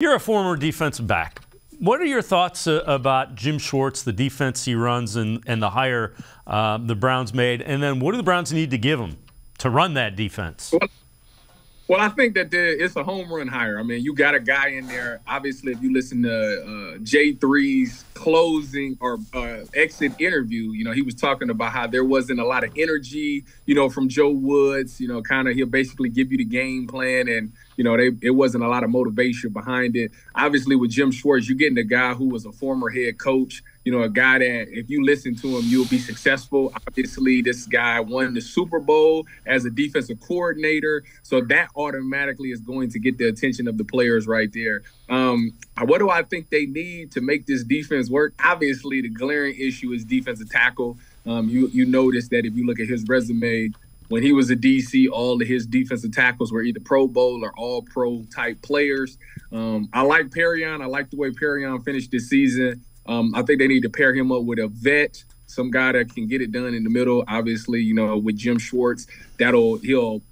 You're a former defensive back. What are your thoughts uh, about Jim Schwartz, the defense he runs, and, and the hire uh, the Browns made? And then what do the Browns need to give him to run that defense? Well, I think that it's a home run hire. I mean, you got a guy in there. Obviously, if you listen to uh, J3's closing or uh, exit interview, you know, he was talking about how there wasn't a lot of energy, you know, from Joe Woods. You know, kind of he'll basically give you the game plan, and you know, they, it wasn't a lot of motivation behind it. Obviously, with Jim Schwartz, you're getting a guy who was a former head coach you know, a guy that if you listen to him, you'll be successful. Obviously, this guy won the Super Bowl as a defensive coordinator, so that automatically is going to get the attention of the players right there. Um, what do I think they need to make this defense work? Obviously, the glaring issue is defensive tackle. Um, you you notice that if you look at his resume, when he was a DC, all of his defensive tackles were either Pro Bowl or All Pro type players. Um, I like Perrion. I like the way Perrion finished this season. Um, I think they need to pair him up with a vet, some guy that can get it done in the middle. Obviously, you know, with Jim Schwartz, that'll he'll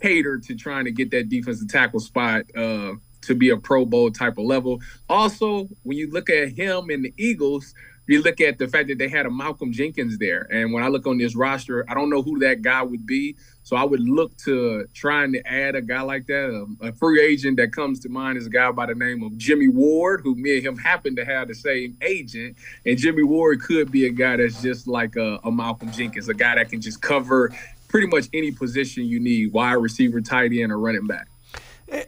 cater to trying to get that defensive tackle spot uh, to be a Pro Bowl type of level. Also, when you look at him and the Eagles, you look at the fact that they had a Malcolm Jenkins there. And when I look on this roster, I don't know who that guy would be. So I would look to trying to add a guy like that. A, a free agent that comes to mind is a guy by the name of Jimmy Ward, who me and him happen to have the same agent. And Jimmy Ward could be a guy that's just like a, a Malcolm Jenkins, a guy that can just cover pretty much any position you need, wide receiver, tight end, or running back.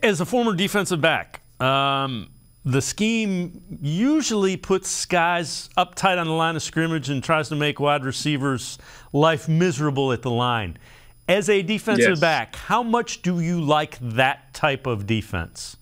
As a former defensive back, um, the scheme usually puts guys up tight on the line of scrimmage and tries to make wide receivers' life miserable at the line. As a defensive yes. back, how much do you like that type of defense?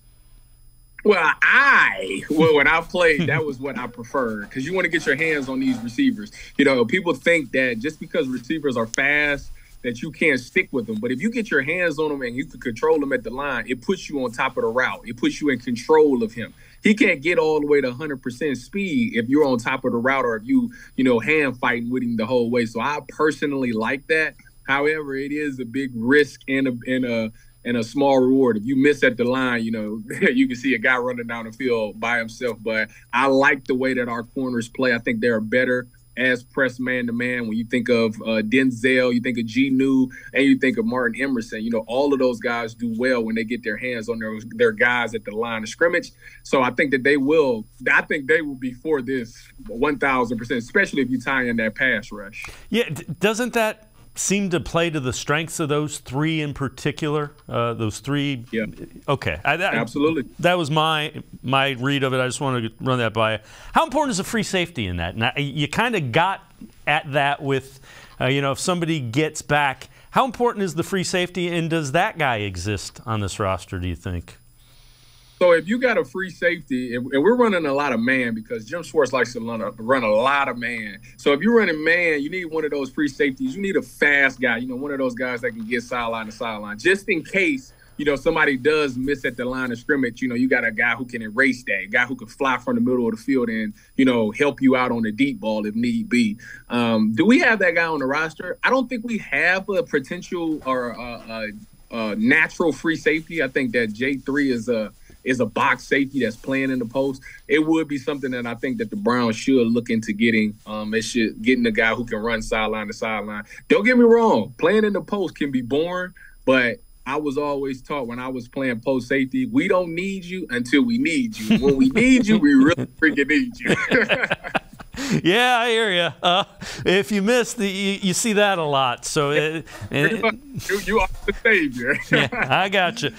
Well, I well when I played, that was what I preferred because you want to get your hands on these receivers. You know, people think that just because receivers are fast that you can't stick with them. But if you get your hands on them and you can control them at the line, it puts you on top of the route. It puts you in control of him. He can't get all the way to 100% speed if you're on top of the route or if you, you know, hand fighting with him the whole way. So I personally like that. However, it is a big risk and a and a and a small reward. If you miss at the line, you know, you can see a guy running down the field by himself. But I like the way that our corners play. I think they're better as press man to man. When you think of uh, Denzel, you think of G New, and you think of Martin Emerson. You know, all of those guys do well when they get their hands on their their guys at the line of scrimmage. So I think that they will. I think they will be for this one thousand percent, especially if you tie in that pass rush. Yeah, doesn't that seem to play to the strengths of those three in particular? Uh, those three. Yeah. Okay. I, that, Absolutely. That was my my read of it. I just wanted to run that by you. How important is a free safety in that? And I, you kind of got at that with, uh, you know, if somebody gets back, how important is the free safety, and does that guy exist on this roster? Do you think? So if you got a free safety, and we're running a lot of man because Jim Schwartz likes to run a, run a lot of man. So if you're running man, you need one of those free safeties. You need a fast guy, you know, one of those guys that can get sideline to sideline, just in case you know somebody does miss at the line of scrimmage. You know, you got a guy who can erase that, a guy who can fly from the middle of the field and you know help you out on the deep ball if need be. Um, do we have that guy on the roster? I don't think we have a potential or a, a, a natural free safety. I think that J three is a is a box safety that's playing in the post, it would be something that I think that the Browns should look into getting. Um, it should getting a guy who can run sideline to sideline. Don't get me wrong, playing in the post can be boring, but I was always taught when I was playing post safety, we don't need you until we need you. When we need you, we really freaking need you. yeah, I hear you. Uh, if you miss the, you, you, see that a lot. So it, it, you, you are the savior. yeah, I got you.